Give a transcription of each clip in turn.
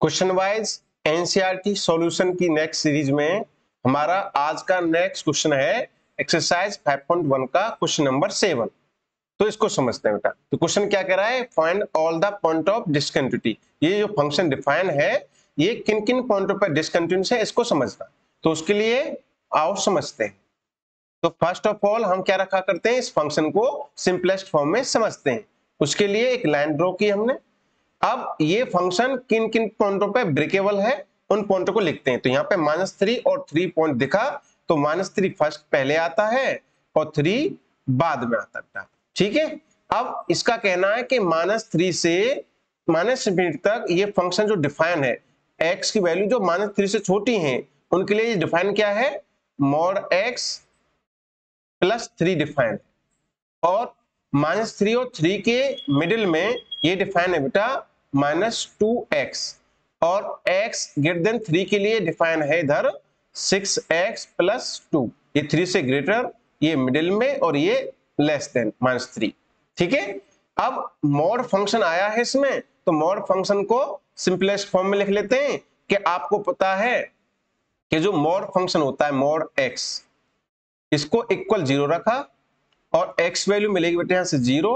Question wise NCERT solution की next series में हमारा आज का नेक्स्ट क्वेश्चन है एक्सरसाइज 5.1 का क्वेश्चन नंबर सेवन तो इसको समझते हैं बेटा। तो क्वेश्चन क्या कह रहा है? Find all the point of discontinuity ये जो फ़ंक्शन डिफाइन है, ये किन किन पॉइंटों पर डिसकंटिन्यूस है इसको समझना। तो उसके लिए आओ समझते हैं। तो फ़र्स्ट ऑफ़ ऑल हम क्या रखा करते हैं? इस फ़ंक्शन को सिंपलेस्ट फॉर्म में समझते हैं। उसके लिए एक लाइन ड्रॉ की हमने। अब ये फ़ंक्शन किन किन पॉइंटों पे ब्रेकेबल है, उन पॉइंटों को लिखते हैं। तो यहाँ पे माइनस थ्री और थ्री पॉइंट दिखा तो माइनस थ्री फ़र्स्ट पहले आता है और थ्री बाद में आता है ठीक है? अब इसका कहना है कि माइनस थ्री से माइनस इंफिनिटी तक ये फ़ंक्शन जो डिफाइन है एक्स की वैल्यू जो माइनस थ्री से छोटी है, उनके लिए डिफाइन क्या है? Mod x plus three define और माइनस थ्री और थ्री के मिडिल में ये डिफाइन है बेटा माइनस टू एक्स और x ग्रेटर देन थ्री के लिए डिफाइन है इधर सिक्स एक्स प्लस टू ये थ्री से ग्रेटर ये मिडिल में और ये लेस देन माइनस थ्री ठीक है? अब मॉड फ़ंक्शन आया है इसमें तो मॉड फ़ंक्शन को सिंपलेस्ट फॉर्म में लिख लेते हैं कि आपको पता है कि जो मॉड फ़ंक्शन होता है मॉड एक्स इसको इक्वल ज़ीरो रखा और एक्स वैल्यू मिलेगी बेटे यहाँ से ज़ीरो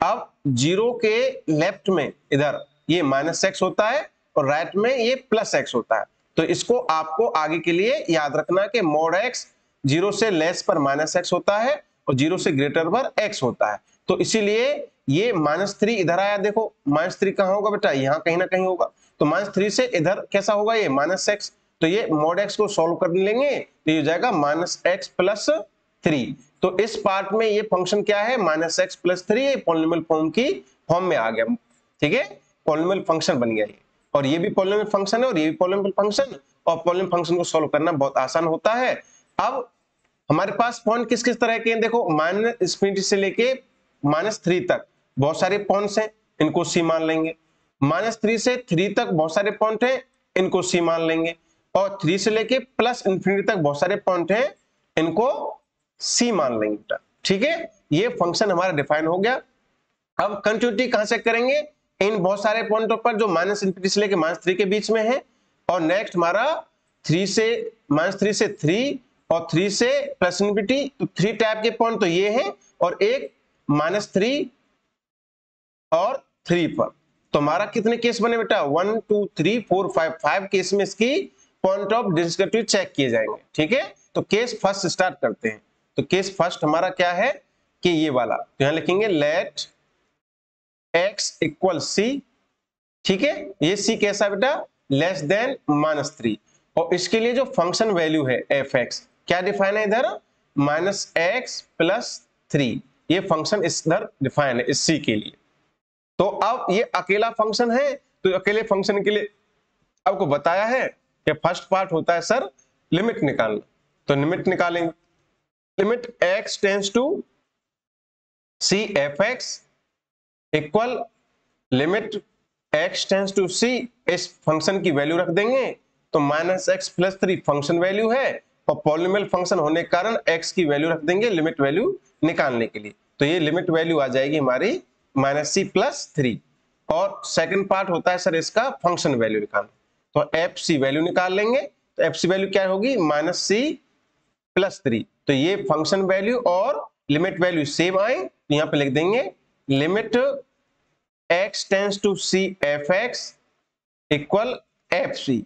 अब ज़ीरो के लेफ़्ट में इधर ये माइनस एक्स होता है और राइट में ये प्लस एक्स होता है। तो इसको आपको आगे के लिए याद रखना कि मोड एक्स ज़ीरो से लेस पर माइनस एक्स होता है और ज़ीरो से ग्रेटर पर एक्स होता है। तो इसीलिए ये माइनस थ्री इधर आया, देखो, माइनस थ्री कहाँ होगा बेटा? यहाँ कहीं ना कहीं होगा। तो माइनस थ्री से इधर कैसा होगा ये? Minus x. तो ये मोड एक्स को सोल्व कर लेंगे तो ये जाएगा माइनस एक्स प्लस थ्री। तो इस पार्ट में ये फ़ंक्शन क्या है? Minus x plus three polynomial form की फॉर्म में आ गया। ठीक है? पॉलिनोमियल फ़ंक्शन बन गया ये। और ये भी पॉलिनोमियल फ़ंक्शन है और ये भी पॉलिनोमियल फ़ंक्शन और पॉलिनोमियल फ़ंक्शन को सॉल्व करना बहुत आसान होता है। अब हमारे पास पॉइंट किस किस तरह के हैं? देखो माइनस इंफिनिटी से लेके माइनस थ्री तक बहुत सारे पॉइंट्स हैं, इनको सी मान लेंगे। माइनस थ्री से थ्री तक बहुत सारे पॉइंट हैं, इनको सी मान लेंगे। और थ्री से लेके प्लस इंफिनिटी तक बहुत सारे पॉइंट हैं, इनको सी मान लेंगे बेटा। ठीक है? ये फ़ंक्शन हमारा डिफाइन हो गया। अब कंटिन्यूटी कहाँ से करेंगे? इन बहुत सारे पॉइंटों पर जो माइनस इंफिनिटी से लेके माइनस थ्री के बीच में है। और नेक्स्ट हमारा थ्री से माइनस थ्री से थ्री और थ्री से प्लस इंफिनिटी तो थ्री टाइप के पॉइंट तो ये है। और एक माइनस थ्री और थ्री पर। तो हमारा कितने केस बने बेटा? One two three four five five case में इसकी पॉइंट ऑफ़ डिस्कटिव चेक किए जाएँगे। ठीक है? तो केस फ़र्स्ट स्टार्ट करते हैं। तो केस फ़र्स्ट हमारा क्या है? कि ये वाला। तो यहाँ लिखेंगे लेट एक्स इक्वल सी ठीक है? ये सी कैसा बेटा? लेस देन माइनस थ्री और इसके लिए जो फ़ंक्शन वैल्यू है एफ़ एक्स क्या डिफाइन है इधर? माइनस एक्स प्लस थ्री ये फ़ंक्शन इधर डिफाइन है, इस सी के लिए। तो अब ये अकेला फ़ंक्शन है तो अकेले फ़ंक्शन के लिए आपको बताया है कि फ़र्स्ट पार्ट होता है सर लिमिट निकालना। तो लिमिट निकालेंगे। Limit x tends to C F X equal limit x tends to C इस फ़ंक्शन की वैल्यू रख देंगे तो minus X plus three function value है और पॉलिमल फ़ंक्शन होने के कारण x की वैल्यू रख देंगे लिमिट वैल्यू निकालने के लिए। तो ये लिमिट वैल्यू आ जाएगी हमारी माइनस सी प्लस थ्री और सेकंड पार्ट होता है सर इसका फ़ंक्शन वैल्यू निकालना। तो एफ़ सी वैल्यू निकाल लेंगे। तो एफ़ सी वैल्यू क्या होगी? Minus C plus three. तो ये फ़ंक्शन वैल्यू और लिमिट वैल्यू सेम आए तो यहाँ पे लिख देंगे limit X tends to C F X equal F C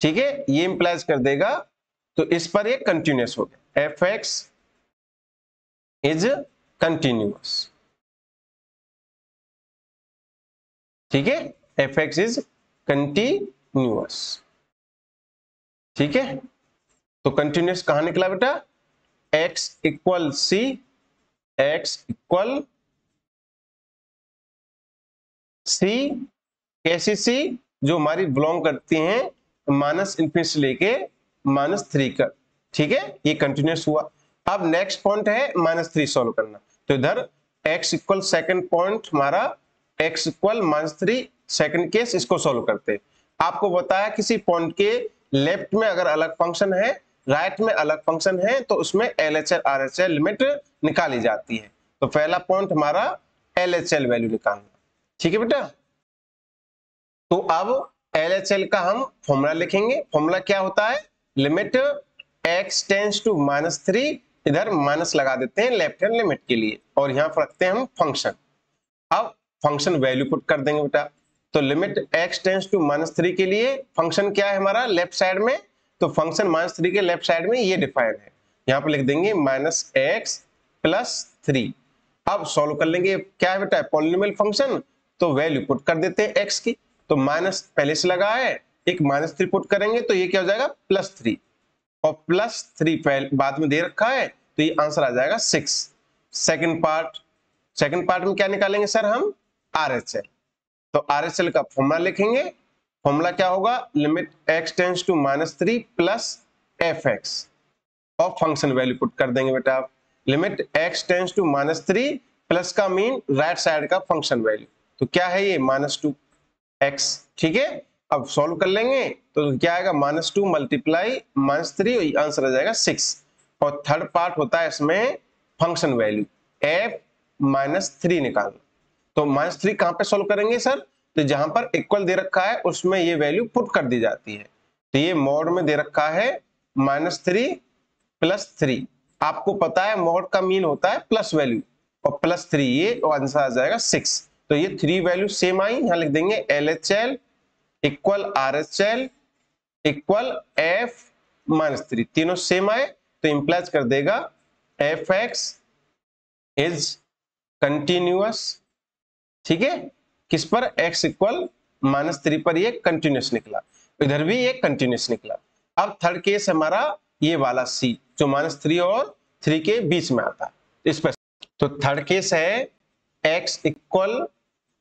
ठीक है? ये इंप्लाइज कर देगा तो इस पर ये कंटिन्यूस हो गया। एफ़ एक्स इज़ कंटिन्यूस ठीक है? एफ़ एक्स इज़ कंटिन्यूस ठीक है? तो कंटिन्यूस कहा निकला बेटा? X equal C X equal C कैसी सी जो हमारी बिलोंग करती हैं, माइनस इन्फिनिट से लेके माइनस थ्री का ठीक है? ये कंटिन्यूस हुआ। अब नेक्स्ट पॉइंट है माइनस थ्री सोल्व करना। तो इधर x इक्वल सेकेंड पॉइंट हमारा x equal minus three second case इसको सोल्व करते आपको बताया किसी पॉइंट के लेफ़्ट में अगर अलग फ़ंक्शन है राइट में अलग फ़ंक्शन है तो उसमें L H L R H L limit निकाली जाती है। तो पहला पॉइंट हमारा एल एच एल वैल्यू निकालना। ठीक है बेटा? तो अब एल एच एल का हम फॉर्मूला लिखेंगे। फॉर्मूला क्या होता है? Limit X tends to minus three, इधर माइनस लगा देते हैं लेफ़्ट हैंड लिमिट के लिए, और यहाँ पर रखते हैं हम फ़ंक्शन। अब फ़ंक्शन वैल्यू पुट कर देंगे बेटा। तो limit X tends to minus three के लिए फ़ंक्शन क्या है हमारा? लेफ़्ट साइड में तो फ़ंक्शन माइनस थ्री के लेफ़्ट साइड में ये डिफाइन है। यहाँ पर लिख देंगे माइनस एक्स प्लस थ्री अब सॉल्व कर लेंगे, क्या है बेटा? पॉलिनोमियल फ़ंक्शन तो वैल्यू पुट कर देते हैं एक्स की। तो माइनस पहले से लगा है, एक माइनस थ्री पुट करेंगे तो ये क्या हो जाएगा? प्लस थ्री और प्लस थ्री बाद में दे रखा है तो ये आंसर आ जाएगा six second part second part में क्या निकालेंगे सर हम? आर एच एल तो आर एच एल का फॉर्मूला लिखेंगे फॉर्मूला क्या होगा? Limit X tends to minus three plus F X और फ़ंक्शन वैल्यू पुट कर देंगे बेटा आप। Limit X tends to minus three plus का मीन राइट साइड का फ़ंक्शन वैल्यू तो क्या है ये? माइनस टू एक्स ठीक है? अब सॉल्व कर लेंगे तो क्या आएगा? Minus two multiply minus three answer आ जाएगा सिक्स और थर्ड पार्ट होता है इसमें function value F minus three निकालना। तो माइनस थ्री कहाँ पे सॉल्व करेंगे सर तो जहाँ पर इक्वल दे रखा है, उसमें ये वैल्यू पुट कर दी जाती है। तो ये मोड में दे रखा है माइनस थ्री प्लस थ्री आपको पता है मोड का मीन होता है प्लस वैल्यू और प्लस थ्री ये आंसर आ जाएगा सिक्स तो ये थ्री वैल्यू सेम आई, यहाँ लिख देंगे L H L equal R H L equal F minus three तीनों सेम आए तो इंप्लाइज कर देगा एफ़ एक्स इज़ कंटिन्यूअस ठीक है? किस पर? X इक्वल माइनस थ्री पर ये कंटिन्यूस निकला। इधर भी ये कंटिन्यूस निकला। अब थर्ड केस हमारा ये वाला सी जो माइनस थ्री और थ्री के बीच में आता। है इस पर तो थर्ड केस है x इक्वल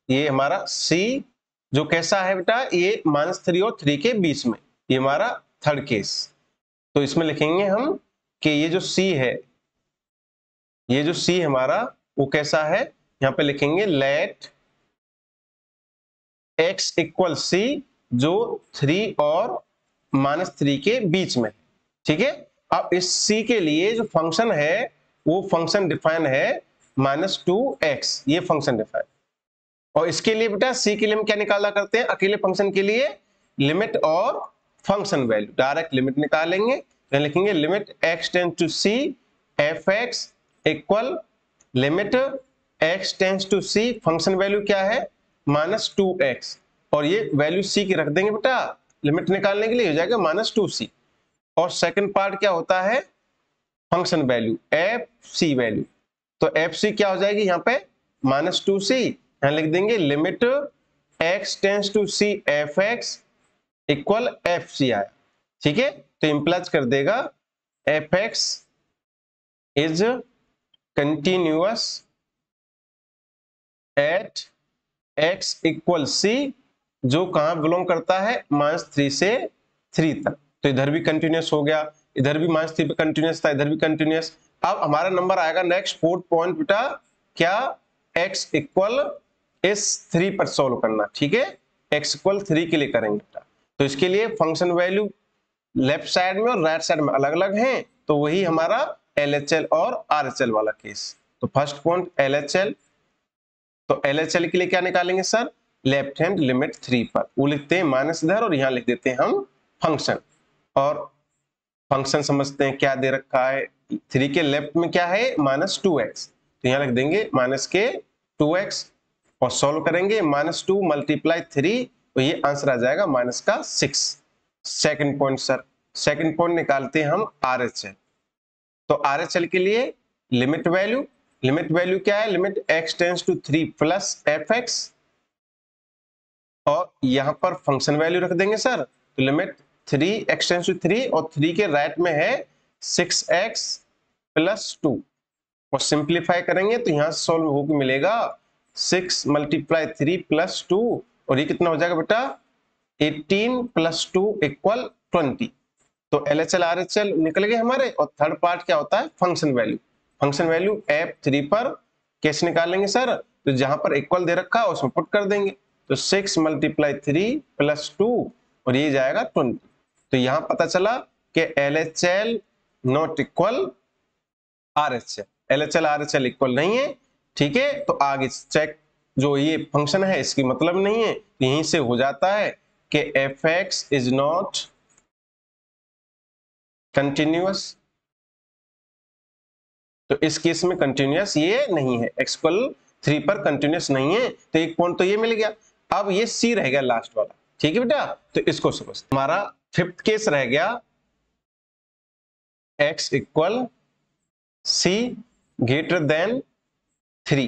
ये हमारा सी जो कैसा है बेटा? ये माइनस थ्री और थ्री के बीच में। ये हमारा थर्ड केस तो इसमें लिखेंगे हम कि ये जो सी है, ये जो सी हमारा, वो कैसा है? यहाँ पे लिखेंगे लेट एक्स इक्वल सी जो थ्री और माइनस थ्री के बीच में। ठीक है? अब इस सी के लिए जो फ़ंक्शन है, वो फ़ंक्शन डिफाइन है माइनस टू एक्स ये फ़ंक्शन डिफाइन और इसके लिए बेटा सी के लिए हम क्या निकाला करते हैं? अकेले फ़ंक्शन के लिए लिमिट और फ़ंक्शन वैल्यू डायरेक्ट लिमिट निकालेंगे तो लिखेंगे limit X tends to C F X equal limit X tends to C function value क्या है? माइनस टू एक्स, और ये वैल्यू सी की रख देंगे बेटा। लिमिट निकालने के लिए हो जाएगा माइनस टू सी। और सेकंड पार्ट क्या होता है? Function value, F C value. तो एफ़ सी क्या हो जाएगी यहाँ पे? Minus two C. यहाँ लिख देंगे limit X tends to C F X equal F C आया ठीक है? तो इंप्लाइज कर देगा F X is continuous at X equal C जो कहा बिलोंग करता है माइनस थ्री से थ्री तक। तो इधर भी कंटिन्यूस हो गया, इधर भी माइनस थ्री पे कंटिन्यूस था, इधर भी कंटिन्यूस अब हमारा नंबर आएगा नेक्स्ट फोर्थ पॉइंट बेटा क्या? एक्स इक्वल इस थ्री पर सोल्व करना, ठीक है? एक्स इक्वल थ्री के लिए करेंगे तो इसके लिए फ़ंक्शन वैल्यू लेफ़्ट साइड में और राइट साइड में अलग अलग हैं तो वही हमारा एलएचएल और आरएचएल वाला केस तो फ़र्स्ट पॉइंट एलएचएल तो एल के लिए क्या निकालेंगे sir? Left hand limit three पर। वो लिखते हैं माइनस इधर और यहाँ लिख देते हैं हम फ़ंक्शन और फ़ंक्शन समझते हैं क्या दे रखा है? थ्री के लेफ़्ट में क्या है? माइनस टू एक्स तो यहाँ लिख देंगे माइनस के टू एक्स और सॉल्व करेंगे माइनस टू मल्टीप्लाई थ्री तो ये आंसर आ जाएगा माइनस का six second point sir second point निकालते हैं हम आर एच एल तो आर एच एल के लिए लिमिट वैल्यू लिमिट वैल्यू क्या है? Limit X tends to three plus F X और यहाँ पर फ़ंक्शन वैल्यू रख देंगे सर तो limit three X tends to three और थ्री के राइट में है सिक्स एक्स प्लस टू और सिंप्लीफाई करेंगे तो यहाँ से सोल्व होकर मिलेगा six multiply three plus two और ये कितना हो जाएगा बेटा? Eighteen plus two equal twenty तो L H L R H L निकल गए हमारे और थर्ड पार्ट क्या होता है? Function value function value F three पर कैसे निकालेंगे सर तो जहाँ पर इक्वल दे रखा है उसमें पुट कर देंगे। तो six multiply three plus two और ये जाएगा ट्वेंटी तो यहाँ पता चला कि L H L not equal R H L L H L R H L equal नहीं है, ठीक है? तो आगे चेक जो ये फ़ंक्शन है, इसकी मतलब नहीं है। यहीं से हो जाता है कि F X is not continuous तो इस केस में कंटिन्यूस ये नहीं है। एक्सक्वल थ्री पर कंटिन्यूस नहीं है। तो एक पॉइंट तो ये मिल गया। अब ये सी रह गया लास्ट वाला। ठीक है बेटा? तो इसको समझ हमारा फिफ्थ केस रह गया। X equal C greater than three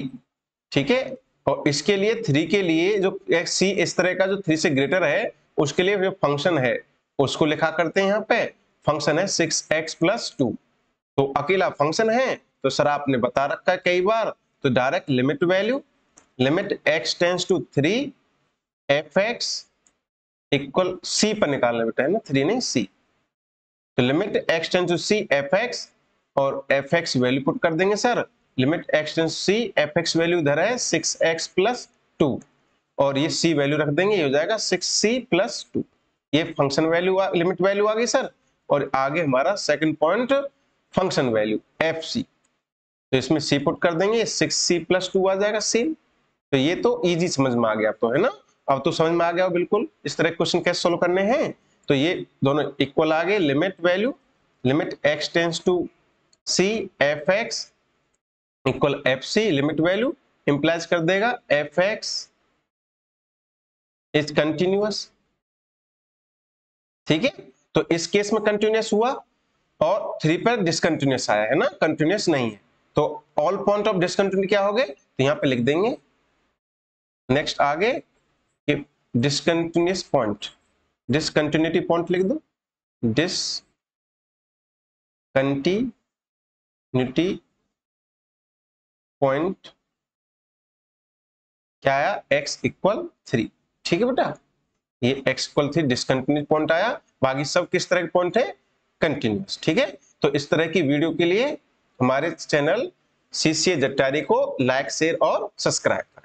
ठीक है? और इसके लिए थ्री के लिए जो एक्स सी इस तरह का जो थ्री से ग्रेटर है, उसके लिए जो फ़ंक्शन है, उसको लिखा करते हैं यहाँ पे। फ़ंक्शन है सिक्स एक्स प्लस टू तो अकेला फ़ंक्शन है तो सर आपने बता रखा है कई बार तो direct limit value limit X tends to three F X equal C पर निकालना बेटा है ना थ्री नहीं सी तो limit X tends to C F X और एफ़ एक्स वैल्यू पुट कर देंगे sir. Limit X tends C F X value इधर है सिक्स एक्स प्लस टू और ये सी वैल्यू रख देंगे, ये हो जाएगा सिक्स सी प्लस टू ये फ़ंक्शन वैल्यू लिमिट वैल्यू आ गई सर. और आगे हमारा second point function value F C तो इसमें सी पुट कर देंगे सिक्स सी प्लस टू आ जाएगा सी तो ये तो इजी समझ में आ गया तो है ना? अब तो समझ में आ गया बिल्कुल। इस तरह क्वेश्चन कैसे सोल्व करने हैं? तो ये दोनों इक्वल आ गए limit value limit X tends to C F X equal F C limit value implies कर देगा एफ़ एक्स इज़ कंटिन्यूस ठीक है? तो इस केस में कंटिन्यूस हुआ और थ्री पर डिसकंटिन्यूस आया, है ना? कंटिन्यूस नहीं है। तो ऑल पॉइंट ऑफ़ डिसकंटिन्यू क्या हो गए? तो यहाँ पे लिख देंगे। नेक्स्ट आगे डिसकंटिन्यूस पॉइंट डिसकंटिन्यूटी पॉइंट लिख दो। डिस कंटिन्यूटी पॉइंट क्या आया? X इक्वल थ्री ठीक है बेटा? ये x equal three discontinuous point आया। बाकी सब किस तरह के पॉइंट है? कंटिन्यूस ठीक है? तो इस तरह की वीडियो के लिए हमारे चैनल सीसीए जट्टारी को लाइक शेयर और सब्सक्राइब करें।